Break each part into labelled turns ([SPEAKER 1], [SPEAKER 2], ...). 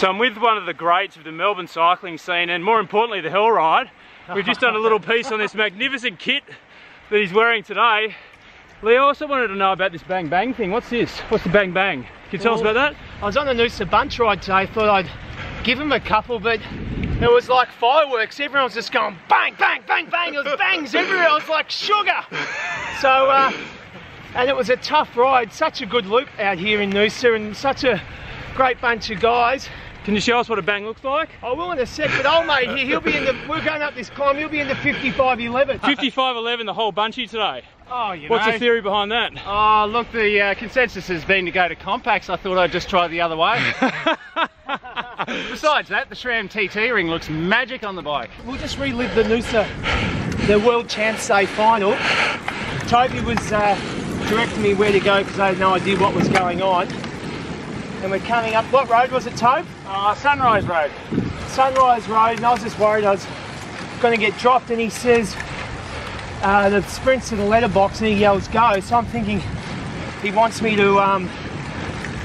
[SPEAKER 1] So I'm with one of the greats of the Melbourne cycling scene and more importantly the Hell Ride. We've just done a little piece on this magnificent kit that he's wearing today. Lee, I also wanted to know about this Bang Bang thing. What's this? What's the Bang Bang? Can you tell well, us about that?
[SPEAKER 2] I was on the Noosa Bunch ride today, thought I'd give him a couple, but it was like fireworks. Everyone was just going bang, bang, bang, bang. It was bangs everywhere. It was like sugar. So, uh, and it was a tough ride. Such a good loop out here in Noosa and such a great bunch of guys.
[SPEAKER 1] Can you show us what a bang looks like?
[SPEAKER 2] I will in a sec, but old mate here, he'll be in the, we're going up this climb, he'll be in the 55-11.
[SPEAKER 1] 55-11, the whole bunchy today?
[SPEAKER 3] Oh, you
[SPEAKER 1] What's
[SPEAKER 3] know.
[SPEAKER 1] the theory behind that?
[SPEAKER 3] Oh, look, the uh, consensus has been to go to compacts. I thought I'd just try the other way. Besides that, the SRAM TT ring looks magic on the bike.
[SPEAKER 2] We'll just relive the Noosa, the World Champs Day final. Toby was uh, directing me where to go because I had no idea what was going on. And we're coming up, what road was it, Tobe?
[SPEAKER 3] Uh, Sunrise Road.
[SPEAKER 2] Sunrise Road, and I was just worried I was going to get dropped, and he says, uh, the sprints to the letterbox, and he yells, go. So I'm thinking he wants me to um,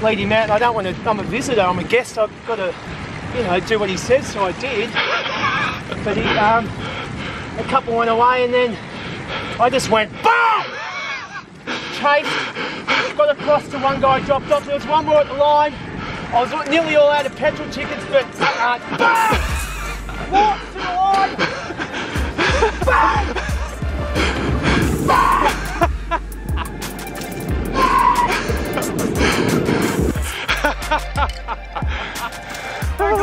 [SPEAKER 2] lead him out, and I don't want to, I'm a visitor, I'm a guest, I've got to, you know, do what he says, so I did. But he, um, a couple went away, and then I just went, BAM! Chased, got across to one guy, dropped off, there was one more at the line. I was nearly all out of petrol tickets, but uh! Walked to the line,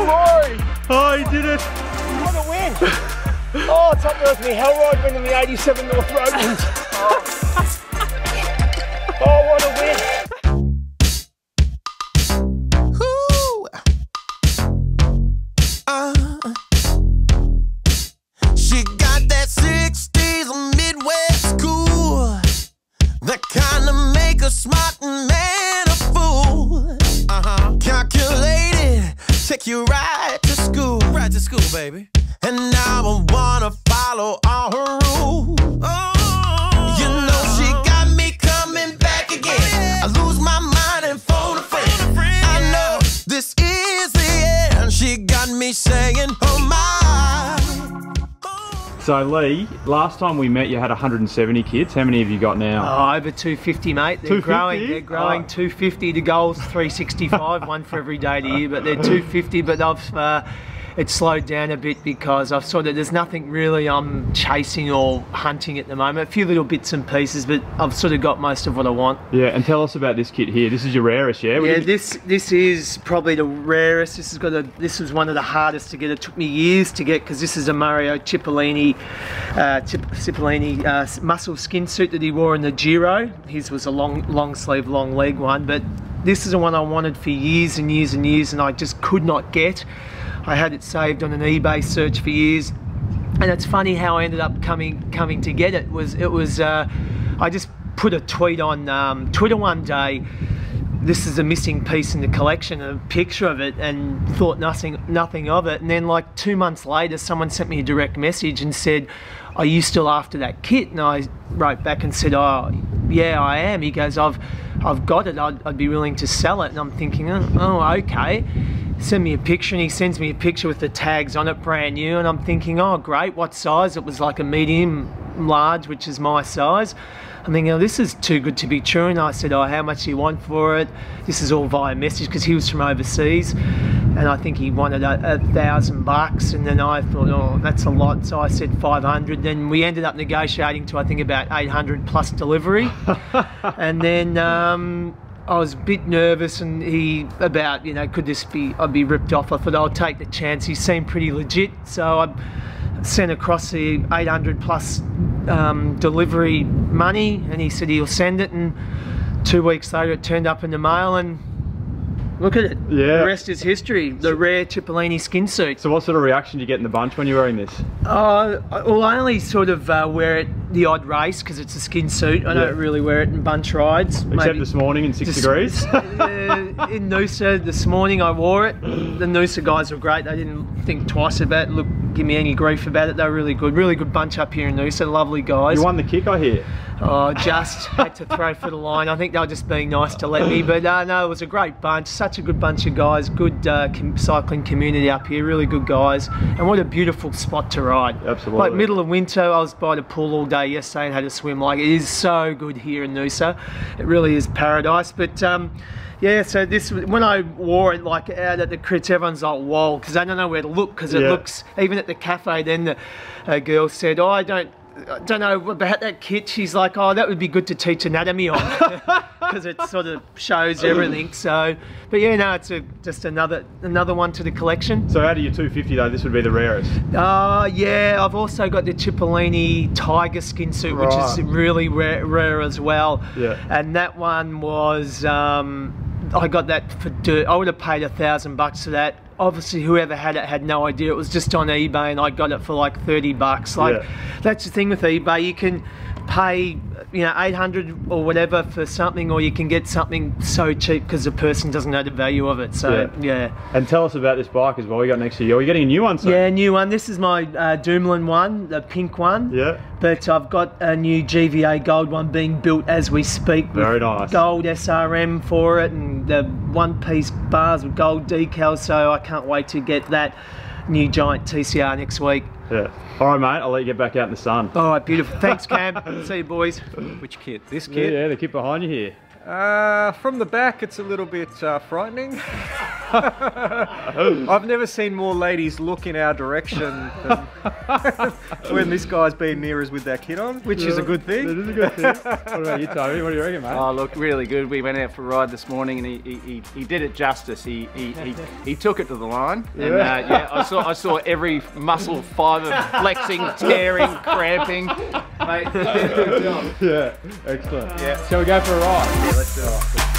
[SPEAKER 2] glory!
[SPEAKER 1] Oh, he did it!
[SPEAKER 2] What a win! oh, it's up there with me, Hell Ride winning the 87 North Roadlands.
[SPEAKER 4] take you right to school. Right to school, baby. And now I wanna follow all her rules. Oh,
[SPEAKER 1] So Lee, last time we met you had 170 kids. How many have you got now?
[SPEAKER 2] Oh, over 250 mate. They're 250? growing. They're growing oh. 250 to goals 365, one for every day of the year, but they're 250 but I've uh, it's slowed down a bit because I've sort of there's nothing really I'm chasing or hunting at the moment. A few little bits and pieces, but I've sort of got most of what I want.
[SPEAKER 1] Yeah, and tell us about this kit here. This is your rarest, yeah?
[SPEAKER 2] Yeah, this this is probably the rarest. This has got a this was one of the hardest to get. It took me years to get because this is a Mario Cipollini uh, Cipollini uh, muscle skin suit that he wore in the Giro. His was a long long sleeve, long leg one, but this is the one I wanted for years and years and years, and I just could not get. I had it saved on an eBay search for years, and it's funny how I ended up coming coming to get it. Was it was uh, I just put a tweet on um, Twitter one day. This is a missing piece in the collection, a picture of it, and thought nothing nothing of it. And then like two months later, someone sent me a direct message and said, "Are you still after that kit?" And I wrote back and said, "Oh, yeah, I am." He goes, "I've I've got it. I'd, I'd be willing to sell it." And I'm thinking, "Oh, oh okay." Send me a picture and he sends me a picture with the tags on it brand new and I'm thinking oh great what size? It was like a medium large which is my size. I'm thinking oh, this is too good to be true. And I said oh how much do you want for it? This is all via message because he was from overseas and I think he wanted a, a, thousand bucks and then I thought oh that's a lot. So I said 500 then we ended up negotiating to I think about 800 plus delivery. And then um, I was a bit nervous and he about you know could this be I'd be ripped off I thought I'll take the chance he seemed pretty legit so I sent across the 800 plus um, delivery money and he said he'll send it and two weeks later it turned up in the mail and Look at it.
[SPEAKER 1] Yeah.
[SPEAKER 2] The rest is history. The rare Cipollini skin suit.
[SPEAKER 1] So what sort of reaction do you get in the bunch when you're wearing this?
[SPEAKER 2] Uh, well, I only sort of uh, wear it the odd race because it's a skin suit. I yeah. don't really wear it in bunch rides.
[SPEAKER 1] Except Maybe this morning in six this, degrees? uh,
[SPEAKER 2] in Noosa this morning I wore it. The Noosa guys were great. They didn't think twice about it. Look, give me any grief about it. They were really good. Really good bunch up here in Noosa. Lovely guys.
[SPEAKER 1] You won the kick, I hear.
[SPEAKER 2] Oh, just had to throw for the line. I think they were just being nice to let me, but uh, no, it was a great bunch. Such a good bunch of guys. Good uh, com- cycling community up here. Really good guys, and what a beautiful spot to ride.
[SPEAKER 5] Absolutely.
[SPEAKER 2] Like middle of winter, I was by the pool all day yesterday and had a swim. Like it is so good here in Noosa. It really is paradise. But um, yeah, so this when I wore it like out at the crits, everyone's like, "Whoa," because I don't know where to look because it
[SPEAKER 5] Yeah.
[SPEAKER 2] looks even at the cafe. Then the uh, girl said, "Oh, I don't." I don't know about that kit. She's like, oh, that would be good to teach anatomy on because it sort of shows everything. So, but yeah, no, it's a, just another another one to the collection.
[SPEAKER 5] So out of your 250 though, this would be the rarest.
[SPEAKER 2] Uh, yeah, I've also got the Cipollini tiger skin suit, which is really rare, rare as well.
[SPEAKER 5] Yeah.
[SPEAKER 2] And that one was, um, I got that for dirt. I would have paid a thousand bucks for that. Obviously, whoever had it had no idea. It was just on eBay, and I got it for like thirty bucks. Like,
[SPEAKER 5] Yeah.
[SPEAKER 2] that's the thing with eBay. You can pay, you know, eight hundred or whatever for something, or you can get something so cheap because the person doesn't know the value of it. So, yeah.
[SPEAKER 5] And tell us about this bike as well. We got next to you. Are you getting a new one soon?
[SPEAKER 2] Yeah, new one. This is my uh, Dumoulin one, the pink one.
[SPEAKER 5] Yeah.
[SPEAKER 2] But I've got a new GVA gold one being built as we speak.
[SPEAKER 5] Very nice.
[SPEAKER 2] Gold SRM for it and the one piece bars with gold decals. So I can't wait to get that new giant TCR next week.
[SPEAKER 5] Yeah. All right, mate. I'll let you get back out in the sun.
[SPEAKER 2] All right, beautiful. Thanks, Cam. See you, boys.
[SPEAKER 6] Which kit? This
[SPEAKER 5] Yeah, yeah, the kit behind you here.
[SPEAKER 6] Uh, from the back, it's a little bit uh, frightening. I've never seen more ladies look in our direction than when this guy's been near us with that kit on, which is a good thing.
[SPEAKER 5] is a good thing. what about you, Toby? What do you reckon, mate?
[SPEAKER 3] Oh, look, really good. We went out for a ride this morning, and he, he, he, he did it justice. He, he, he, he took it to the line, and uh, yeah, I saw I saw every muscle fibre flexing, tearing, cramping. Mate,
[SPEAKER 5] yeah, excellent. Yeah. Shall we go for a ride?
[SPEAKER 3] Yeah, let's do it.